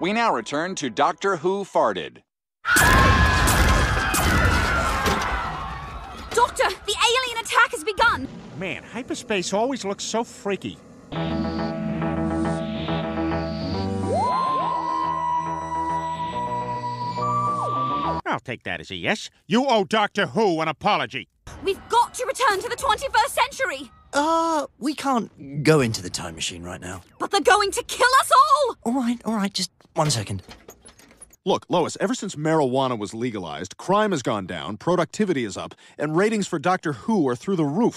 We now return to Doctor Who Farted. Doctor, the alien attack has begun! Man, hyperspace always looks so freaky. I'll take that as a yes. You owe Doctor Who an apology. We've got to return to the 21st century! Uh, we can't go into the time machine right now. But they're going to kill us all! All right, all right, just one second. Look, Lois, ever since marijuana was legalized, crime has gone down, productivity is up, and ratings for Doctor Who are through the roof.